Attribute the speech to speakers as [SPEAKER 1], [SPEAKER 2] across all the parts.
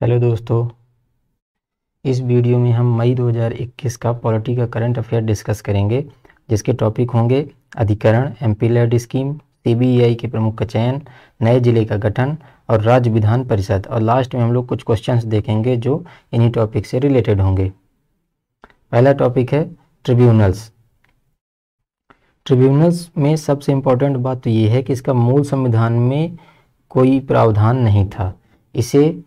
[SPEAKER 1] Hello दोस्तों, इस video में हम मई 2021 का पॉलिटी का करंट अफेयर डिस्कस करेंगे, जिसके टॉपिक होंगे अधिकरण, एम एमपी स्कीम सीबीआई के प्रमुख का चयन, नए ज़िले का गठन और राज्य विधान परिषद। और लास्ट में हम लोग कुछ क्वेश्चंस देखेंगे जो इन्हीं टॉपिक से रिलेटेड होंगे। पहला टॉपिक है ट्रिब्यूनल्स ट्रिब्यूनल्स में सबसे इम्पोर्टेंट बात तो ये है कि इसका मूल संविधान में कोई प्रावधान नहीं था। इसे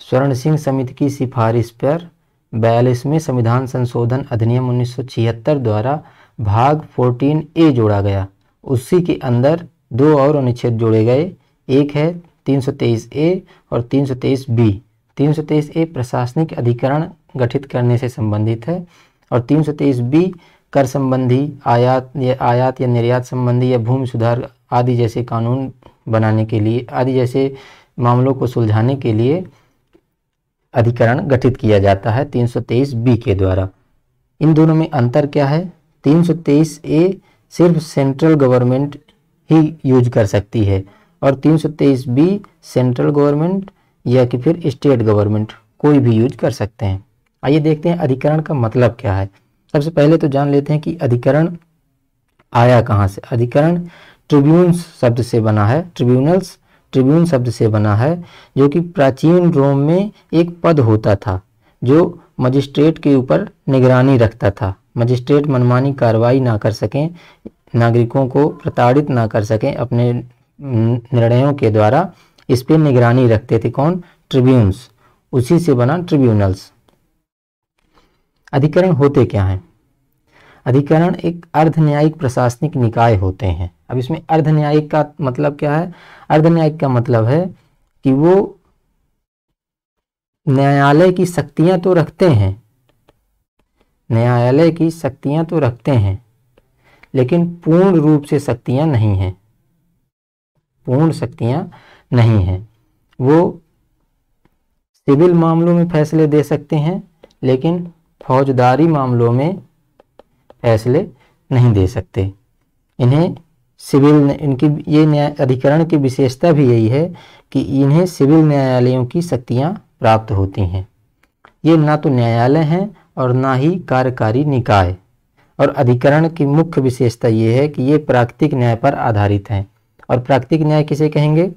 [SPEAKER 1] स्वर्ण सिंह समिति की सिफारिश पर बयालीसवें संविधान संशोधन अधिनियम 1976 द्वारा भाग 14 ए जोड़ा गया। उसी के अंदर दो और अनुच्छेद जोड़े गए। एक है 323 ए और 323 बी। 323 ए प्रशासनिक अधिकरण गठित करने से संबंधित है और 323 बी कर संबंधी, आयात या आयात या निर्यात संबंधी या भूमि सुधार आदि जैसे कानून बनाने के लिए, आदि जैसे मामलों को सुलझाने के लिए अधिकरण गठित किया जाता है 323 बी के द्वारा। इन दोनों में अंतर क्या है? 323 ए सिर्फ़ सेंट्रल गवर्नमेंट ही यूज़ कर सकती है और 323 बी सेंट्रल गवर्नमेंट या कि फिर स्टेट गवर्नमेंट कोई भी यूज़ कर सकते हैं। आइए देखते हैं अधिकरण का मतलब क्या है। सबसे पहले तो जान लेते हैं कि अधिकरण आया कहाँ से? अधिकरण ट्रिब्यून्स शब्द से बना है, ट्रिब्यूनल्स ट्रिब्यून शब्द से बना है, जो कि प्राचीन रोम में एक पद होता था, जो मजिस्ट्रेट के ऊपर निगरानी रखता था। मजिस्ट्रेट मनमानी कार्रवाई ना कर सकें, नागरिकों को प्रताड़ित ना कर सकें, अपने निर्णयों के द्वारा इस पर निगरानी रखते थे कौन? ट्रिब्यून्स उसी से बना ट्रिब्यूनल्स अधिकरण होते क्या हैं? अधिकरण एक अर्ध न्यायिक प्रशासनिक निकाय होते हैं। अब इसमें अर्ध न्यायिक का मतलब क्या है? अर्ध न्यायिक का मतलब है कि वो न्यायालय की शक्तियाँ तो रखते हैं। न्यायालय की शक्तियाँ तो रखते हैं, लेकिन पूर्ण रूप से शक्तियाँ नहीं हैं। पूर्ण शक्तियाँ नहीं हैं। वो सिविल मामलों में फैसले दे सकते हैं, लेकिन फौजदारी मामलों में फैसले नहीं दे सकते। इन्हें सिविल इनकी, ये न्याय, अधिकरण की विशेषता भी यही है कि इन्हें सिविल न्यायालयों की शक्तियाँ प्राप्त होती हैं। ये ना तो न्यायालय हैं और ना ही कार्यकारी निकाय। और अधिकरण की मुख्य विशेषता ये है कि ये प्राकृतिक न्याय पर आधारित हैं। और प्राकृतिक न्याय किसे कहेंगे?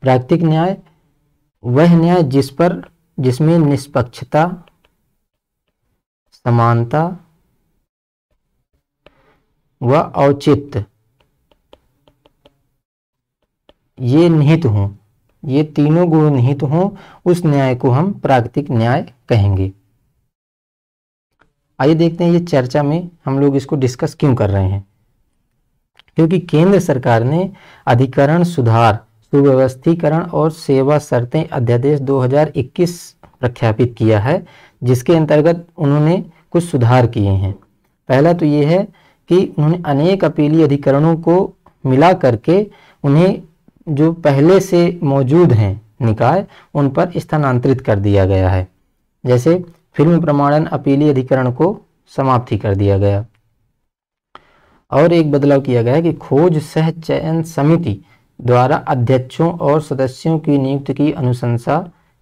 [SPEAKER 1] प्राकृतिक न्याय वह न्याय जिस पर, जिसमें निष्पक्षता, समानता व औचित्य। ये निहित हों। ये तीनों गुण निहित हों, उस न्याय को हम प्राकृतिक न्याय कहेंगे। आइए देखते हैं, ये चर्चा में हम लोग इसको डिस्कस क्यों कर रहे हैं? क्योंकि केंद्र सरकार ने अधिकरण सुधार, सुव्यवस्थीकरण और सेवा शर्तें अध्यादेश 2021 प्रख्यापित किया है, जिसके अंतर्गत उन्होंने कुछ सुधार किए हैं। पहला तो ये है कि उन्होंने अनेक अपीली अधिकरणों को मिला करके उन्हें जो पहले से मौजूद हैं निकाय, उन पर स्थानांतरित कर दिया गया है। जैसे फ़िल्म प्रमाणन अपीली अधिकरण को समाप्ति कर दिया गया। और एक बदलाव किया गया कि खोज सह चयन समिति द्वारा अध्यक्षों और सदस्यों की नियुक्ति की अनुशंसा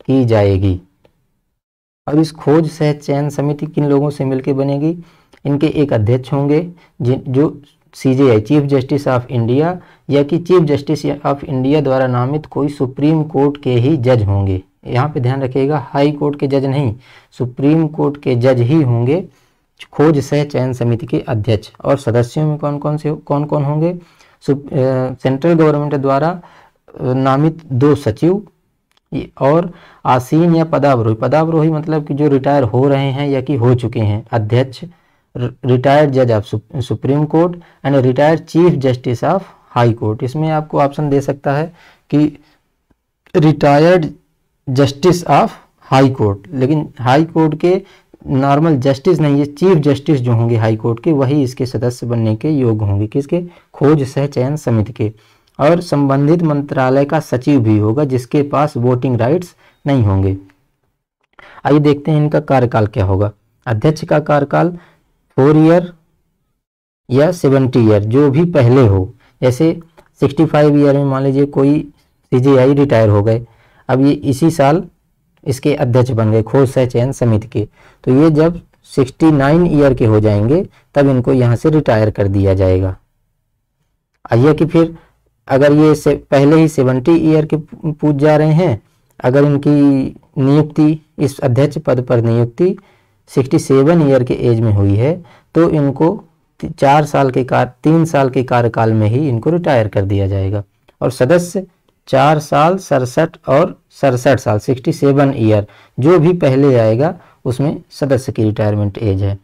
[SPEAKER 1] की जाएगी। और इस खोज सह चयन समिति किन लोगों से मिलकर बनेगी? इनके एक अध्यक्ष होंगे जो CJI chief justice of India या कि चीफ जस्टिस ऑफ़ इंडिया द्वारा नामित कोई सुप्रीम कोर्ट के ही जज होंगे। यहाँ पे ध्यान रखिएगा हाई कोर्ट के जज नहीं सुप्रीम कोर्ट के जज ही होंगे खोज सह चयन समिति के अध्यक्ष। और सदस्यों में कौन कौन से कौन कौन होंगे सेंट्रल गवर्नमेंट द्वारा नामित दो सचिव और आसीन या पदावरोही। पदावरोही मतलब कि जो रिटायर हो रहे हैं या कि हो चुके हैं। अध्यक्ष रिटायर्ड जज of supreme court and retired chief justice of high court इसमें आपको ऑप्शन दे सकता है कि retired justice of high court लेकिन हाई कोर्ट के नॉर्मल जस्टिस नहीं है चीफ जस्टिस जो होंगे हाई कोर्ट के, वही इसके सदस्य बनने के योग्य होंगे किसके खोज, सह चयन समिति के। और संबंधित मंत्रालय का सचिव भी होगा, जिसके पास वोटिंग राइट्स नहीं होंगे। आइए देखते हैं इनका कार्यकाल क्या होगा। अध्यक्ष का कार्यकाल फोर ईयर या सेवेंटी ईयर, जो भी पहले हो। जैसे सिक्सटी फाइव ईयर में मान लीजिए कोई सी रिटायर हो गए, अब ये इसी साल इसके अध्यक्ष बन गए, खोज सह चयन समिति के। तो ये जब 69 ईयर के हो जाएँगे, तब इनको यहाँ से रिटायर कर दिया जाएगा। आइए कि फिर अगर ये से पहले ही 70 ईयर के पूछ जा रहे हैं, अगर इनकी नियुक्ति, इस अध्यक्ष पद पर नियुक्ति 67 ईयर के एज में हुई है तो इनको चार साल के कार, तीन साल के कार्यकाल में ही इनको रिटायर कर दिया जाएगा। और सदस्य चार साल, सड़सठ और सड़सठ साल 67 ईयर, जो भी पहले आएगा, उसमें सदस्य की रिटायरमेंट एज है।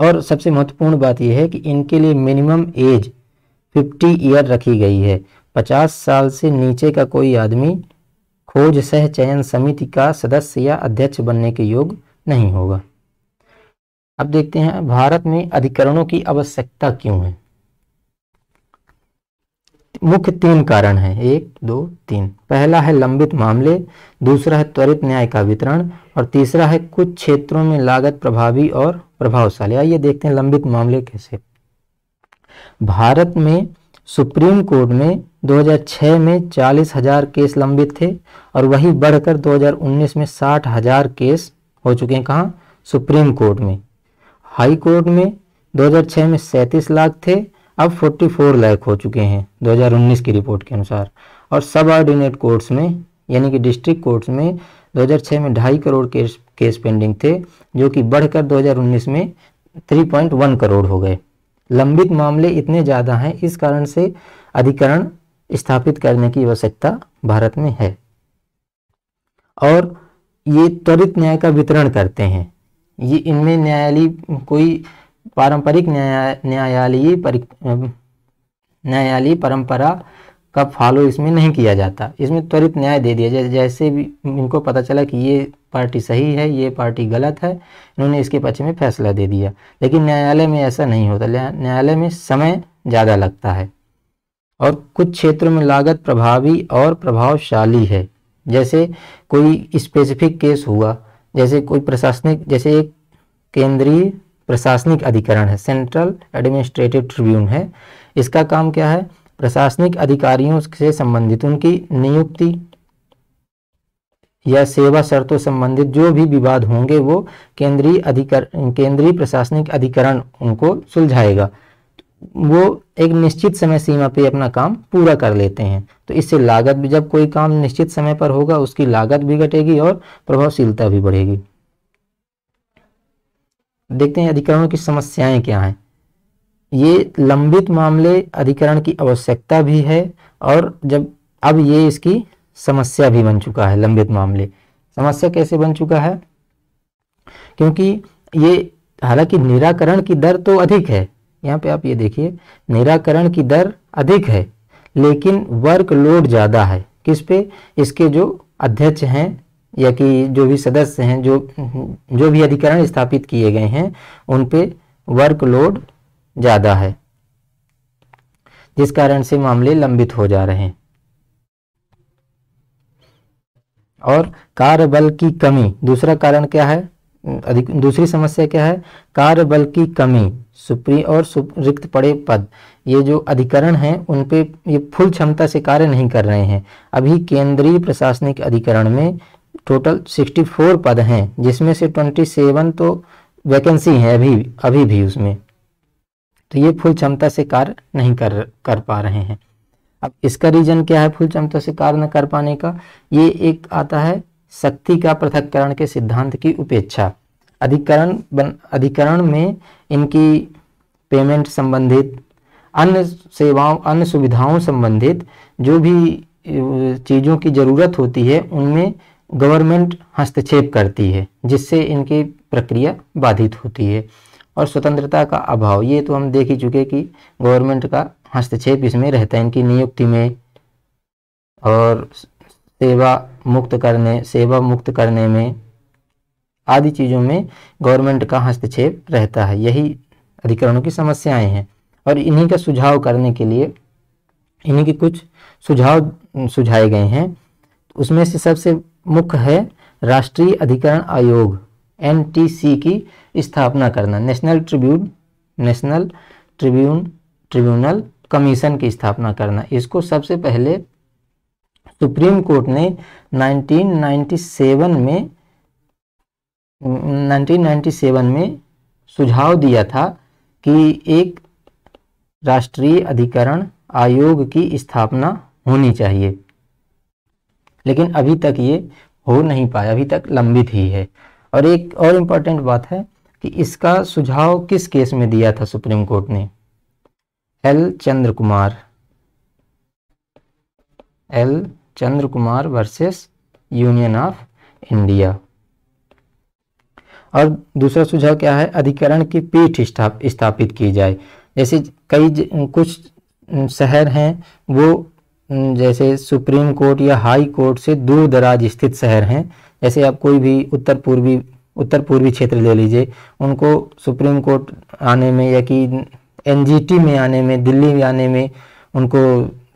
[SPEAKER 1] और सबसे महत्वपूर्ण बात यह है कि इनके लिए मिनिमम एज 50 ईयर रखी गई है। 50 साल से नीचे का कोई आदमी खोज, सह, चयन समिति का सदस्य या अध्यक्ष बनने के योग नहीं होगा। अब देखते हैं, भारत में अधिकरणों की आवश्यकता क्यों है? मुख्य तीन कारण हैं। एक, दो, तीन। पहला है लंबित मामले, दूसरा है त्वरित न्याय का वितरण, और तीसरा है कुछ क्षेत्रों में लागत प्रभावी और प्रभावशाली। आइए देखते हैं लंबित मामले कैसे। भारत में सुप्रीम कोर्ट में 2006 में चालीस हज़ार केस लंबित थे, और वही बढ़कर 2019 में साठ हज़ार केस हो चुके हैं कहाँ? सुप्रीम कोर्ट में। हाई कोर्ट में 2006 में सैंतीस लाख थे, अब 44 लाख हो चुके हैं 2019 की रिपोर्ट के अनुसार। और सब ऑर्डिनेट कोर्ट्स में, यानी कि डिस्ट्रिक्ट कोर्ट्स में 2006 में ढाई करोड़ केस केस पेंडिंग थे, जो कि बढ़कर 2019 में 3.1 करोड़ हो गए। लंबित मामले इतने ज़्यादा हैं, इस कारण से अधिकरण स्थापित करने की आवश्यकता भारत में है। और ये त्वरित न्याय का वितरण करते हैं। ये इनमें न्यायालय कोई पारंपरिक न्यायालयीय न्यायालयीय परंपरा का फॉलो इसमें नहीं किया जाता। इसमें त्वरित न्याय दे दिया जाए। जैसे भी इनको पता चला कि ये पार्टी सही है, ये पार्टी गलत है, इन्होंने इसके पक्ष में फैसला दे दिया। लेकिन न्यायालय में ऐसा नहीं होता। न्यायालय में समय ज़्यादा लगता है और कुछ क्षेत्रों में लागत प्रभावी और प्रभावशाली है। जैसे कोई स्पेसिफिक केस हुआ, जैसे कोई प्रशासनिक, जैसे एक केंद्रीय प्रशासनिक अधिकरण है सेंट्रल एडमिनिस्ट्रेटिव ट्रिब्यून है। इसका काम क्या है? प्रशासनिक अधिकारियों से संबंधित, उनकी नियुक्ति या सेवा शर्तों संबंधित जो भी विवाद होंगे, वो केंद्रीय अधिकार, केंद्रीय प्रशासनिक अधिकरण उनको सुलझाएगा। वो एक निश्चित समय सीमा पे अपना काम पूरा कर लेते हैं। तो इससे लागत भी जब कोई काम निश्चित समय पर होगा, उसकी लागत भी घटेगी और प्रभावशीलता भी बढ़ेगी। देखते हैं अधिकरणों की समस्याएँ क्या हैं। ये लंबित मामले अधिकरण की आवश्यकता भी है और जब, अब ये इसकी समस्या भी बन चुका है, लंबित मामले। समस्या कैसे बन चुका है? क्योंकि ये हालाँकि निराकरण की दर तो अधिक है यहाँ पे आप ये देखिए, निराकरण की दर अधिक है, लेकिन वर्क लोड ज़्यादा है। किस पे? इसके जो अध्यक्ष हैं या कि जो भी सदस्य हैं, जो जो भी अधिकरण स्थापित किए गए हैं, उन पे वर्कलोड ज़्यादा है, जिस कारण से मामले लंबित हो जा रहे हैं। और कार्यबल की कमी, दूसरा कारण क्या है? अधिक दूसरी समस्या क्या है? कार्य बल की कमी। सुप्री और सुप, रिक्त पड़े पद। ये जो अधिकरण हैं उन पे ये फुल क्षमता से कार्य नहीं कर रहे हैं। अभी केंद्रीय प्रशासनिक अधिकरण में टोटल 64 पद हैं जिसमें से 27 तो वैकेंसी है अभी अभी भी उसमें। तो ये फुल क्षमता से कार्य नहीं कर कर पा रहे हैं। अब इसका रीजन क्या है फुल क्षमता से कार्य न कर पाने का? ये एक आता है शक्ति का पृथककरण के सिद्धांत की उपेक्षा। अधिकरण बन अधिकरण में इनकी पेमेंट संबंधित, अन्य सेवाओं अन्य सुविधाओं संबंधित जो भी चीज़ों की ज़रूरत होती है, उनमें गवर्नमेंट हस्तक्षेप करती है, जिससे इनकी प्रक्रिया बाधित होती है। और स्वतंत्रता का अभाव, ये तो हम देख ही चुके कि गवर्नमेंट का हस्तक्षेप इसमें रहता है, इनकी नियुक्ति में। और सेवा मुक्त करने, सेवा मुक्त करने में, आदि चीज़ों में गवर्नमेंट का हस्तक्षेप रहता है। यही अधिकरणों की समस्याएँ हैं। और इन्हीं का सुझाव करने के लिए, इन्हीं के कुछ सुझाव, सुझाए गए हैं। उसमें से सबसे मुख्य है राष्ट्रीय अधिकरण आयोग, एनटीसी की स्थापना करना। National tribune national tribune, tribunal commission की स्थापना करना। इसको सबसे पहले सुप्रीम कोर्ट ने 1997 में 1997 में सुझाव दिया था कि एक राष्ट्रीय अधिकरण आयोग की स्थापना होनी चाहिए। लेकिन अभी तक ये हो नहीं पाया, अभी तक लंबित ही है। और एक और इंपॉर्टेंट बात है कि इसका सुझाव किस केस में दिया था सुप्रीम कोर्ट ने? L Chandra Kumar L Chandra Kumar versus union of India. और दूसरा सुझाव क्या है? अधिकरण की पीठ स्थापित की जाए। जैसे कई ज, कुछ शहर हैं वो जैसे सुप्रीम कोर्ट या हाई कोर्ट से दूर दराज स्थित शहर हैं। जैसे आप कोई भी उत्तर पूर्वी उत्तर पूर्वी क्षेत्र ले लीजिए उनको सुप्रीम कोर्ट आने में या कि एनजीटी में आने में दिल्ली में आने में उनको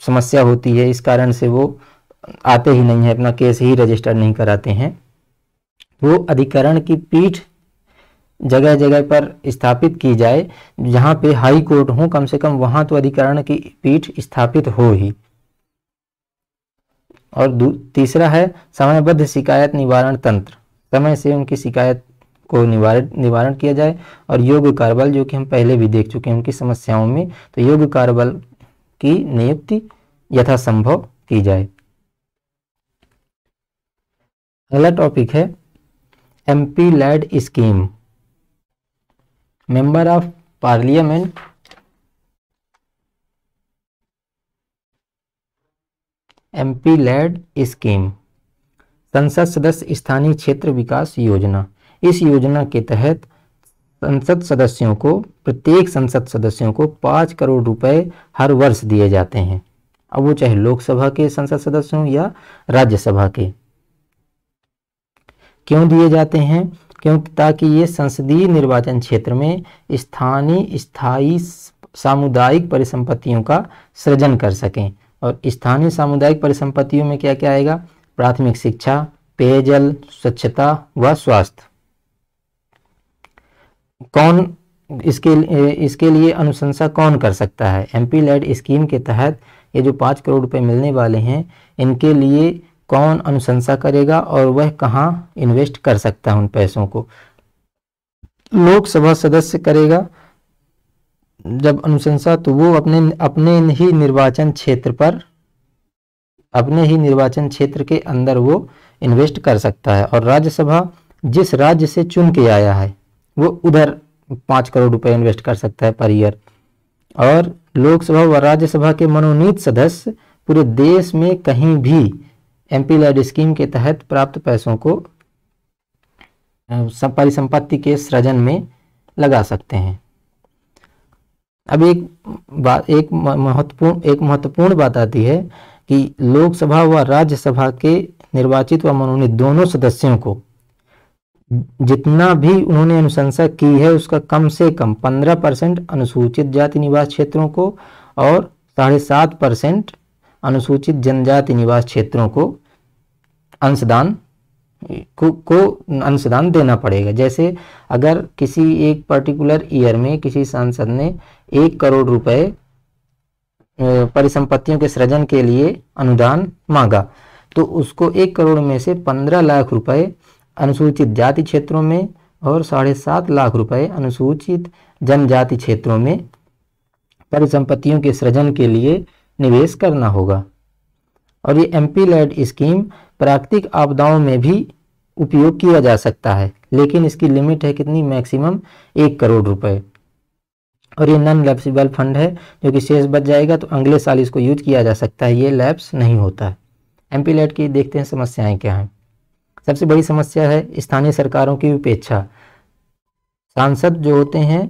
[SPEAKER 1] समस्या होती है। इस कारण से वो आते ही नहीं है, अपना केस ही रजिस्टर नहीं कराते हैं। वो अधिकरण की पीठ जगह जगह पर स्थापित की जाए, जहाँ पे हाई कोर्ट हो, कम से कम वहाँ तो अधिकरण की पीठ स्थापित हो ही। और तीसरा है, समयबद्ध शिकायत निवारण तंत्र। समय से उनकी शिकायत को निवारण निवारण किया जाए, और योग्य कार्यबल जो कि हम पहले भी देख चुके हैं उनकी समस्याओं में तो योग्य कार्यबल की नियुक्ति यथासंभव की जाए। अगला टॉपिक है MP LAD scheme member of parliament MP LAD scheme संसद सदस्य स्थानीय क्षेत्र विकास योजना. इस योजना के तहत संसद सदस्यों को, प्रत्येक संसद सदस्यों को पाँच करोड़ रुपए हर वर्ष दिए जाते हैं। अब वो चाहे लोकसभा के संसद सदस्य हों या राज्यसभा के। क्यों दिए जाते हैं? क्योंकि ताकि ये संसदीय निर्वाचन क्षेत्र में स्थानीय, स्थायी सामुदायिक परिसंपत्तियों का सृजन कर सकें। और स्थानीय सामुदायिक परिसंपत्तियों में क्या क्या आएगा? प्राथमिक शिक्षा, पेयजल, स्वच्छता व स्वास्थ्य। कौन इसके इसके लिए अनुशंसा कौन कर सकता है? एमपी लेड स्कीम के तहत ये जो पाँच करोड़ रुपए मिलने वाले हैं, इनके लिए कौन अनुशंसा करेगा और वह कहाँ इन्वेस्ट कर सकता है उन पैसों को? लोकसभा सदस्य करेगा। जब अनुशंसा तो वो अपने अपने ही निर्वाचन क्षेत्र पर, अपने ही निर्वाचन क्षेत्र के अंदर वो इन्वेस्ट कर सकता है। और राज्यसभा जिस राज्य से चुन के आया है, वो उधर पाँच करोड़ रुपए इन्वेस्ट कर सकता है पर ईयर और लोकसभा व राज्यसभा के मनोनीत सदस्य पूरे देश में कहीं भी एमपी लैड स्कीम के तहत प्राप्त पैसों को परिसंपत्ति के सृजन में लगा सकते हैं। अब एक बात एक महत्वपूर्ण एक महत्वपूर्ण बात आती है कि लोकसभा व राज्यसभा के निर्वाचित व मनोनीत दोनों सदस्यों को, जितना भी उन्होंने अनुशंसा की है, उसका कम से कम 15 परसेंट अनुसूचित जाति निवास क्षेत्रों को और साढ़े सात परसेंट अनुसूचित जनजाति निवास क्षेत्रों को अंशदान को, को अंशदान देना पड़ेगा। जैसे अगर किसी एक पर्टिकुलर ईयर में किसी सांसद ने एक करोड़ रुपए परिसंपत्तियों के सृजन के लिए अनुदान मांगा तो उसको एक करोड़ में से पंद्रह लाख रुपए अनुसूचित जाति क्षेत्रों में और साढ़े सात लाख रुपए अनुसूचित जनजाति क्षेत्रों में परिसंपत्तियों के सृजन के लिए निवेश करना होगा। और ये एमपी लेड स्कीम प्राकृतिक आपदाओं में भी उपयोग किया जा सकता है, लेकिन इसकी लिमिट है कितनी? मैक्सिमम एक करोड़ रुपए। और ये नॉन लैप्सिबल फंड है, जो कि शेष बच जाएगा तो अगले साल इसको यूज़ किया जा सकता है। ये लैप्स नहीं होता है। एम पी लेट की देखते हैं समस्याएँ क्या हैं। सबसे बड़ी समस्या है स्थानीय सरकारों की उपेक्षा। सांसद जो होते हैं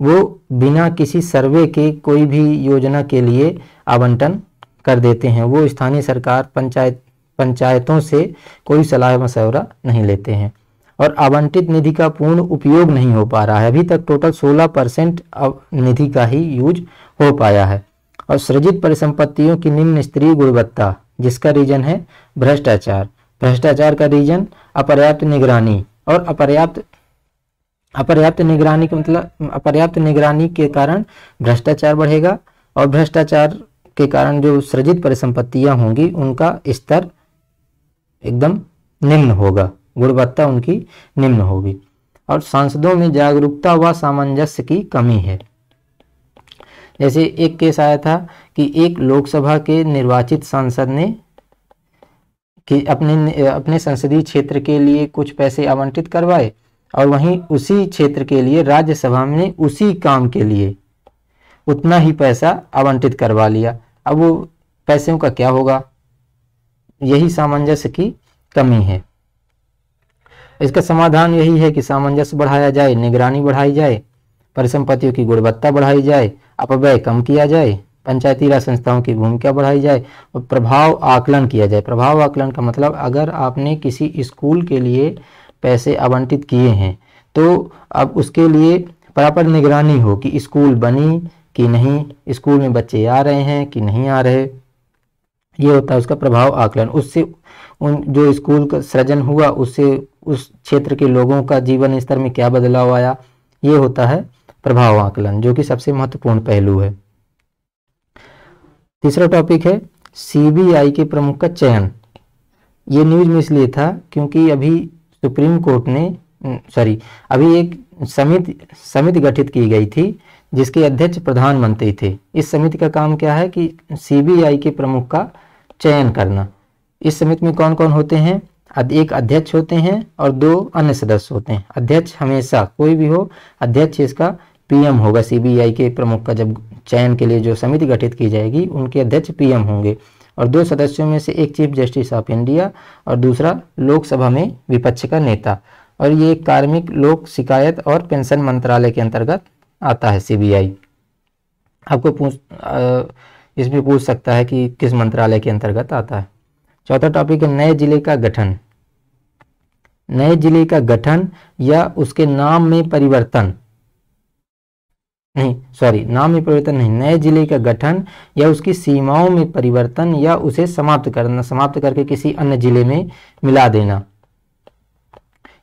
[SPEAKER 1] वो बिना किसी सर्वे के कोई भी योजना के लिए आवंटन कर देते हैं। वो स्थानीय सरकार पंचायत, पंचायतों से कोई सलाह मशवरा नहीं लेते हैं और आवंटित निधि का पूर्ण उपयोग नहीं हो पा रहा है। अभी तक टोटल 16 परसेंट निधि का ही यूज़ हो पाया है और सृजित परिसंपत्तियों की निम्न स्तरीय गुणवत्ता, जिसका रीजन है भ्रष्टाचार। भ्रष्टाचार का रीजन अपर्याप्त निगरानी और अपर्याप्त अपर्याप्त निगरानी का मतलब अपर्याप्त निगरानी के कारण भ्रष्टाचार बढ़ेगा और भ्रष्टाचार के कारण जो सृजित परिसंपत्तियाँ होंगी, उनका स्तर एकदम निम्न होगा, गुणवत्ता उनकी निम्न होगी। और सांसदों में जागरूकता व सामंजस्य की कमी है। जैसे एक केस आया था कि एक लोकसभा के निर्वाचित सांसद ने कि अपने अपने संसदीय क्षेत्र के लिए कुछ पैसे आवंटित करवाए और वहीं उसी क्षेत्र के लिए राज्यसभा में उसी काम के लिए उतना ही पैसा आवंटित करवा लिया। अब वो पैसों का क्या होगा? यही सामंजस्य की कमी है। इसका समाधान यही है कि सामंजस्य बढ़ाया जाए, निगरानी बढ़ाई जाए, परिसंपत्तियों की गुणवत्ता बढ़ाई जाए, अपव्यय कम किया जाए, पंचायती राज संस्थाओं की भूमिका बढ़ाई जाए और प्रभाव आकलन किया जाए। प्रभाव आकलन का मतलब अगर आपने किसी स्कूल के लिए पैसे आवंटित किए हैं। तो अब उसके लिए प्रॉपर निगरानी हो कि स्कूल बनी कि नहीं, स्कूल में बच्चे आ रहे हैं कि नहीं आ रहे। ये होता है उसका प्रभाव आकलन। उससे उन, जो स्कूल का सृजन हुआ, उससे उस क्षेत्र के लोगों का जीवन स्तर में क्या बदलाव आया, ये होता है प्रभाव आकलन, जो कि सबसे महत्वपूर्ण पहलू है। तीसरा टॉपिक है सीबीआई के प्रमुख का चयन। ये न्यूज़ में इसलिए था क्योंकि अभी सुप्रीम कोर्ट ने सॉरी अभी एक समिति समिति गठित की गई थी, जिसके अध्यक्ष प्रधानमंत्री थे। इस समिति का काम क्या है कि सीबीआई के प्रमुख का चयन करना। इस समिति में कौन कौन होते हैं? एक अध्यक्ष होते हैं और दो अन्य सदस्य होते हैं। अध्यक्ष हमेशा कोई भी हो, अध्यक्ष इसका पीएम होगा। सीबीआई के प्रमुख का जब चयन के लिए जो समिति गठित की जाएगी, उनके अध्यक्ष पीएम होंगे। और दो सदस्यों में से एक चीफ जस्टिस ऑफ़ इंडिया और दूसरा लोकसभा में विपक्ष का नेता। और ये कार्मिक लोक शिकायत और पेंशन मंत्रालय के अंतर्गत आता है, सीबीआई। आपको पूछ इसमें पूछ सकता है कि किस मंत्रालय के अंतर्गत आता है। चौथा टॉपिक है, नए ज़िले का गठन। नए ज़िले का गठन या उसके नाम में परिवर्तन। नहीं सॉरी नाम में परिवर्तन नहीं, नए ज़िले का गठन या उसकी सीमाओं में परिवर्तन या उसे समाप्त करना, समाप्त करके किसी अन्य ज़िले में मिला देना।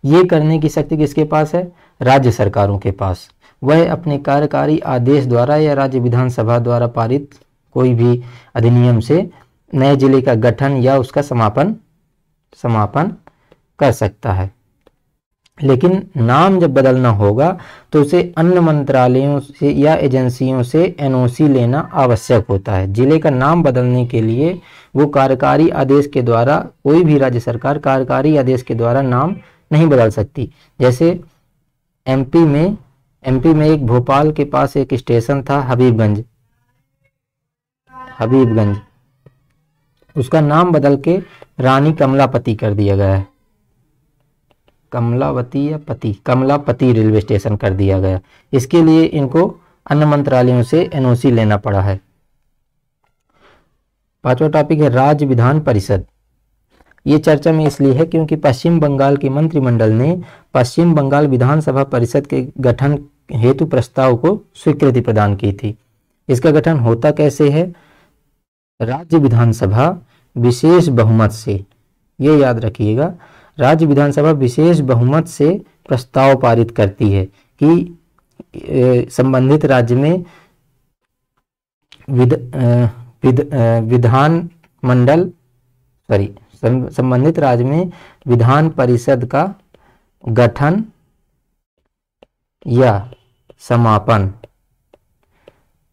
[SPEAKER 1] ये करने की शक्ति किसके पास है? राज्य सरकारों के पास। वह अपने कार्यकारी आदेश द्वारा या राज्य विधानसभा द्वारा पारित कोई भी अधिनियम से नए ज़िले का गठन या उसका समापन समापन कर सकता है। लेकिन नाम जब बदलना होगा तो उसे अन्य मंत्रालयों से या एजेंसियों से एनओसी लेना आवश्यक होता है। ज़िले का नाम बदलने के लिए वो कार्यकारी आदेश के द्वारा, कोई भी राज्य सरकार कार्यकारी आदेश के द्वारा नाम नहीं बदल सकती। जैसे एमपी में एमपी में एक भोपाल के पास एक स्टेशन था, हबीबगंज। हबीबगंज। उसका नाम बदल के रानी कमलापति कर दिया गया है। कमलावती या पति, कमलापति रेलवे स्टेशन कर दिया गया। इसके लिए इनको अन्य मंत्रालयों से एनओसी लेना पड़ा है। पांचवा टॉपिक है, राज्य विधान परिषद। ये चर्चा में इसलिए है क्योंकि पश्चिम बंगाल के मंत्रिमंडल ने पश्चिम बंगाल विधानसभा परिषद के गठन हेतु प्रस्ताव को स्वीकृति प्रदान की थी। इसका गठन होता कैसे है? राज्य विधानसभा विशेष बहुमत से। ये याद रखिएगा राज्य विधानसभा विशेष बहुमत से प्रस्ताव पारित करती है कि संबंधित राज्य में विद, विद, विधान मंडल सॉरी संबंधित राज्य में विधान परिषद का गठन या समापन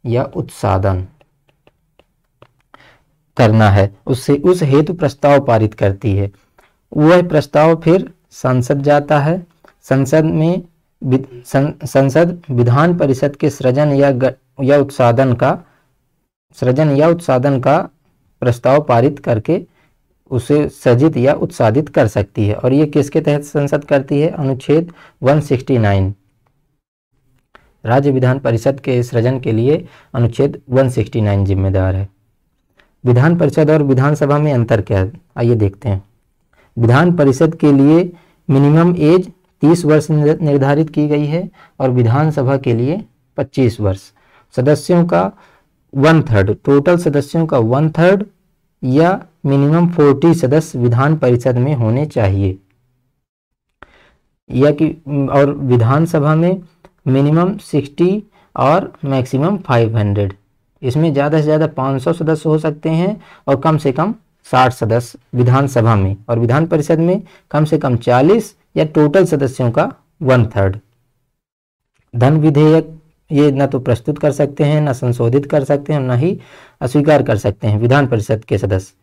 [SPEAKER 1] या उत्सादन करना है। उससे उस हेतु प्रस्ताव पारित करती है। वह प्रस्ताव फिर संसद जाता है। संसद में संसद विधान परिषद के सृजन या ग, या उत्सादन का सृजन या उत्सादन का प्रस्ताव पारित करके उसे सजित या उत्सादित कर सकती है। और ये किसके तहत संसद करती है? अनुच्छेद 169 राज्य विधान परिषद के सृजन के लिए अनुच्छेद 169 जिम्मेदार है। विधान परिषद और विधानसभा में अंतर क्या है? आइए देखते हैं। विधान परिषद के लिए मिनिमम एज 30 वर्ष निर्धारित की गई है और विधानसभा के लिए 25 वर्ष। सदस्यों का वन थर्ड टोटल सदस्यों का वन थर्ड या मिनिमम 40 सदस्य विधान परिषद में होने चाहिए। या कि, और विधानसभा में मिनिमम 60 और मैक्सिमम 500 इसमें ज़्यादा से ज़्यादा 500 सदस्य हो सकते हैं और कम से कम 60 सदस्य विधानसभा में और विधान परिषद में कम से कम 40 या टोटल सदस्यों का वन थर्ड धन विधेयक ये न तो प्रस्तुत कर सकते हैं, न संशोधित कर सकते हैं, न ही अस्वीकार कर सकते हैं विधान परिषद के सदस्य।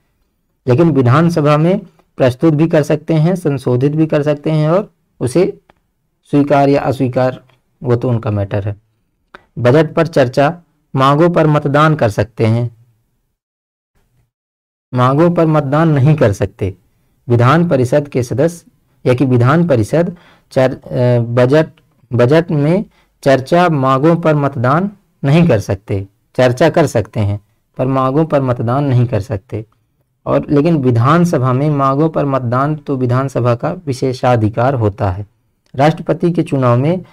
[SPEAKER 1] लेकिन विधानसभा में प्रस्तुत भी कर सकते हैं, संशोधित भी कर सकते हैं और उसे स्वीकार या अस्वीकार, वो तो उनका मैटर है। बजट पर चर्चा, मांगों पर मतदान कर सकते हैं मांगों पर मतदान नहीं कर सकते। विधान परिषद के सदस्य, या कि विधान परिषद बजट बजट में चर्चा मांगों पर मतदान नहीं कर सकते। चर्चा कर सकते हैं, पर मांगों पर मतदान नहीं कर सकते। और लेकिन विधानसभा में मांगों पर मतदान तो विधानसभा का विशेषाधिकार होता है। राष्ट्रपति के चुनाव में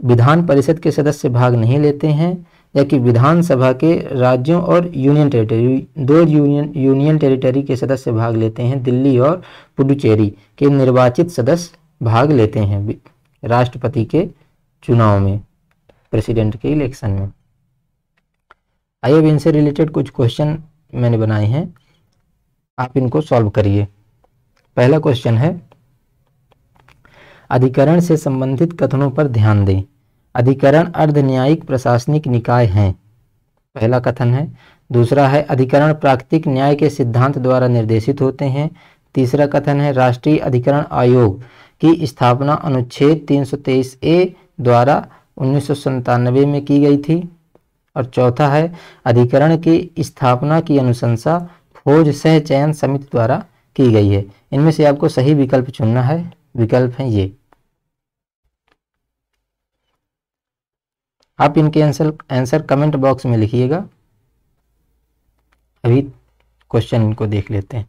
[SPEAKER 1] विधान परिषद के सदस्य भाग नहीं लेते हैं या कि विधानसभा के राज्यों और यूनियन टेरिटरी, दो यूनियन यूनियन टेरिटरी के सदस्य भाग लेते हैं, दिल्ली और पुडुचेरी के निर्वाचित सदस्य भाग लेते हैं राष्ट्रपति के चुनाव में, प्रेसिडेंट के इलेक्शन में। आइए अब इनसे रिलेटेड कुछ क्वेश्चन मैंने बनाए हैं। आप इनको सॉल्व करिए। पहला क्वेश्चन है, अधिकरण से संबंधित कथनों पर ध्यान दें। अधिकरण अर्ध न्यायिक प्रशासनिक निकाय हैं। पहला कथन है। दूसरा है, अधिकरण प्राकृतिक न्याय के सिद्धांत द्वारा निर्देशित होते हैं। तीसरा कथन है, राष्ट्रीय अधिकरण आयोग की स्थापना अनुच्छेद 323 ए द्वारा उन्नीस में की गई थी। और चौथा है, अधिकरण की स्थापना की अनुशंसा फौज सह चयन समिति द्वारा की गई है। इनमें से आपको सही विकल्प चुनना है। विकल्प है ये। आप इनके आंसर आंसर कमेंट बॉक्स में लिखिएगा। अभी क्वेश्चन इनको देख लेते हैं।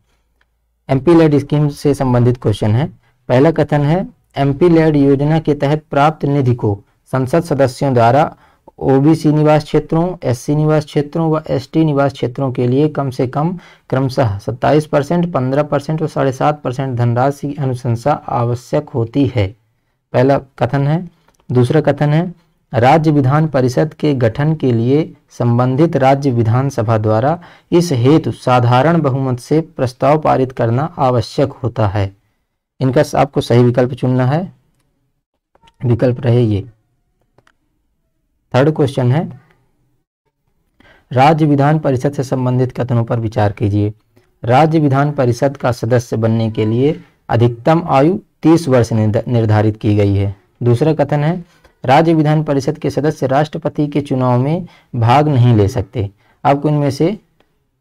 [SPEAKER 1] एमपी लेड स्कीम से संबंधित क्वेश्चन है। पहला कथन है एमपी लेड योजना के तहत प्राप्त निधि को संसद सदस्यों द्वारा ओबीसी निवास क्षेत्रों एससी निवास क्षेत्रों व एसटी निवास क्षेत्रों के लिए कम से कम क्रमशः 27 परसेंट, पंद्रह परसेंट और साढ़े सात परसेंट धनराशि की अनुशंसा आवश्यक होती है। पहला कथन है। दूसरा कथन है राज्य विधान परिषद के गठन के लिए संबंधित राज्य विधानसभा द्वारा इस हेतु साधारण बहुमत से प्रस्ताव पारित करना आवश्यक होता है। इनका आपको सही विकल्प चुनना है। विकल्प रहे ये। थर्ड क्वेश्चन है। राज्य विधान परिषद से संबंधित कथनों पर विचार कीजिए। राज्य विधान परिषद का सदस्य बनने के लिए अधिकतम आयु 30 वर्ष निर्धारित की गई है। दूसरा कथन है राज्य विधान परिषद के सदस्य राष्ट्रपति के चुनाव में भाग नहीं ले सकते। आपको इनमें से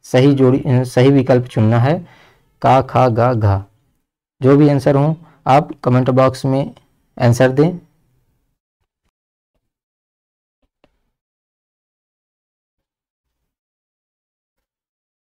[SPEAKER 1] सही जोड़ी, सही विकल्प चुनना है? का, खा, गा, घा। जो भी आंसर हो, आप कमेंट बॉक्स में आंसर दें।